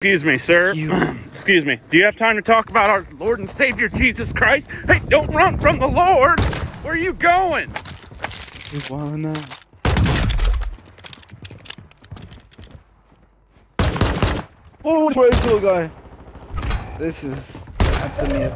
Excuse me, sir. Excuse me. Do you have time to talk about our Lord and Savior Jesus Christ? Hey, don't run from the Lord. Where are you going? You wanna. Oh, where's the guy. This is happening.